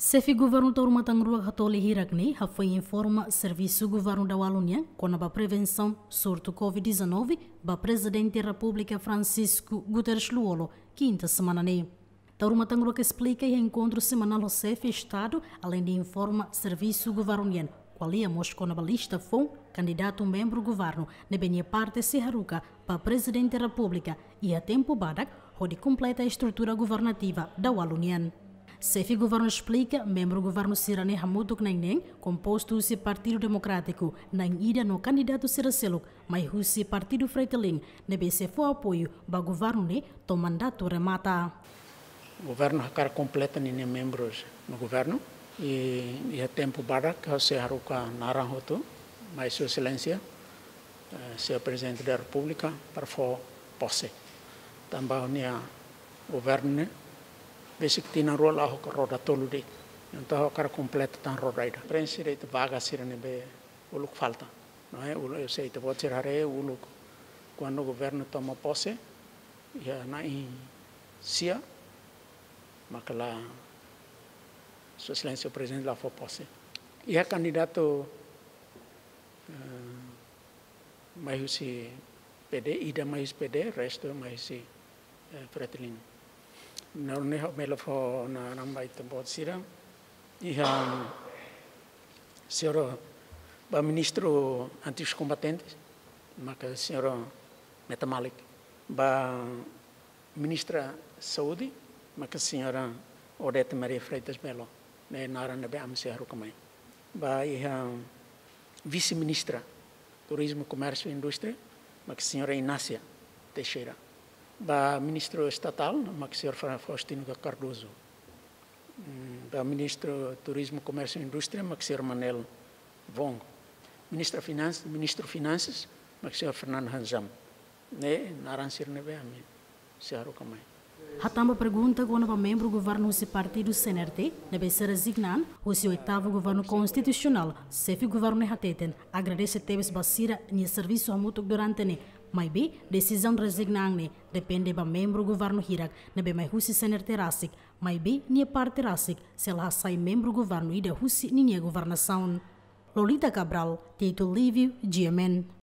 Sefi governo toru matangrua hatoli hirakni hafai informa serviço governo da Wallonia com a prevenção surto Covid-19 ba presidente da República Francisco Guterres Luolo quinta semana ne. Toru matangrua que explica e encontro semanal Sefi Estado além de informa serviço governo qual é a mostra na lista foi candidato membro governo de benia parte Serraruca para presidente da República e a tempo badak onde completa a estrutura governativa da Wallonia. Sefi governo explica, membro do governo Sirane Hamuto Knainen, composto do Partido Democrático, na ida no candidato Siraceluk, mas o Partido Freitelin, nebe se for apoio o governo ne, to mandato remata. O governo quer completa nem membros no governo e, e a tempo para que se haruka naranhoto, mas sua excelência, eh, ser presidente da república para for posse. Também o governo basic tina rola ho roda tolu de. Então ho cara completa tan roda ida. Prensi de vaga sirene be uluk falta. Não é eu sei te vou tirar é uluk. Quando o governo toma posse já na in sia makala sua excelência o presidente lá for posse. E é candidato uh, mais si PD ida mais PD resto mais uh, Fretilin na neho melo fo na rambai te bot senhor ba ministro antigos combatentes maka senhor Meta Malik. Ba ministra saúde maka senhora Odete Maria Freitas Melo ne nara na beam se haru kamai. Ba iha vice-ministra turismo comércio e indústria maka senhora Inácia Teixeira ba ministro estatal, Maxir Faustino Cardoso, ba ministro Turismo, Comércio e Indústria, Maxir Manel Vongo, ministro Finanças, ministro Finanças, Maxir Fernando Hanzam, ne naransir nebe ami, seharu kamai. Hatamba pergunta quando o membro do governo do partido CNRT deve ser resignado o seu oitavo governo constitucional, se o governo hateten, agradece Teves Basira e serviço mútuo durante Mai be, decizão resignagne depende ba membro governo Hirak, na be mai husi sener terasik, mai be nie par terasik, se lá membro governo ida husi ninha governação. Lolita Cabral, Tito Livio, GMN.